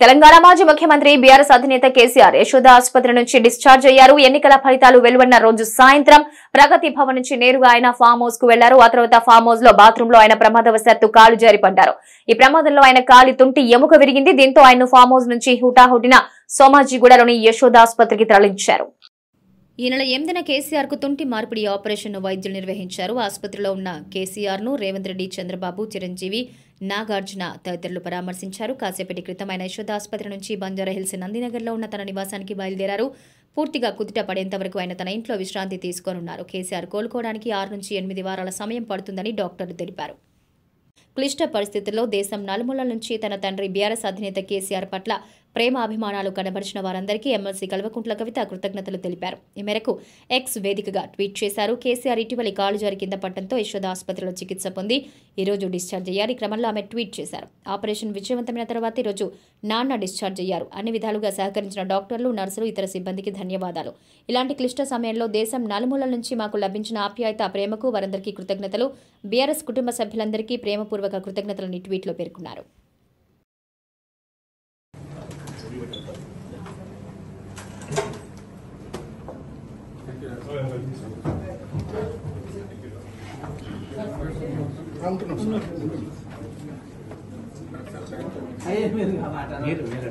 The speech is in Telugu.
తెలంగాణ మాజీ ముఖ్యమంత్రి బీఆర్ఎస్ అధినేత కేసీఆర్ యశోద ఆసుపత్రి నుంచి డిశ్చార్జ్ అయ్యారు. ఎన్నికల ఫలితాలు వెలువడిన రోజు సాయంత్రం ప్రగతి భవన్ నుంచి నేరుగా ఆయన ఫామ్ హౌస్కు వెళ్ళారు. ఆ తర్వాత ఫామ్ హౌస్లో బాత్రూమ్లో ఆయన ప్రమాదవశాత్తు కాలు జారిపడ్డారు. ఈ ప్రమాదంలో ఆయన కాలి తుంటి ఎముక విరిగింది. దీంతో ఆయన ఫామ్ హౌస్ నుంచి హుటాహుటిన సోమాజీగూడలోని యశోద ఆసుపత్రికి తరలించారు. ఈ నెల ఎనిమిదిన కేసీఆర్కు తుంటి మార్పిడి ఆపరేషన్ వైద్యులు నిర్వహించారు. ఆసుపత్రిలో ఉన్న కేసీఆర్ను రేవంత్ రెడ్డి చంద్రబాబు చిరంజీవి నాగార్జున తదితరులు పరామర్శించారు. కాసేపటి క్రితం ఆయన యశోద ఆసుపత్రి నుంచి బంజారా హిల్స్ నందినగర్లో ఉన్న తన నివాసానికి బయలుదేరారు. పూర్తిగా కుదుట పడేంత వరకు ఆయన తన ఇంట్లో విశ్రాంతి తీసుకోనున్నారు కేసీఆర్ కోలుకోవడానికి ఆరు నుంచి ఎనిమిది వారాల సమయం పడుతుందని డాక్టర్లు తెలిపారు. క్లిష్ట పరిస్థితుల్లో దేశం నలుమూలల నుంచి తన తండ్రి బీఆర్ఎస్ అధినేత కేసీఆర్ పట్ల ప్రేమ అభిమానాలు కనబరిచిన వారందరికీ ఎమ్మెల్సీ కల్వకుంట్ల కవిత కృతజ్ఞతలు తెలిపారు. ఈ మేరకు ఎక్స్ వేదికగా ట్వీట్ చేశారు. కేసీఆర్ ఇటీవలి కాలు జారి కింద పట్టడంతో యశోద ఆసుపత్రిలో చికిత్స పొంది ఈ రోజు డిశ్చార్జ్ అయ్యారు. ఈ క్రమంలో ఆమె ట్వీట్ చేశారు. ఆపరేషన్ విజయవంతమైన తర్వాత ఈరోజు రోజు నాన్న డిశ్చార్జ్ అయ్యారు. అన్ని విధాలుగా సహకరించిన డాక్టర్లు నర్సులు ఇతర సిబ్బందికి ధన్యవాదాలు. ఇలాంటి క్లిష్ట సమయంలో దేశం నలుమూలల నుంచి మాకు లభించిన ఆప్యాయత ప్రేమకు వారందరికీ కృతజ్ఞతలు. బీఆర్ఎస్ కుటుంబ సభ్యులందరికీ హృదయపూర్వక కృతజ్ఞతలని ట్వీట్లో పేర్కొన్నారు. అయ్యే మీరు మీరు మీరు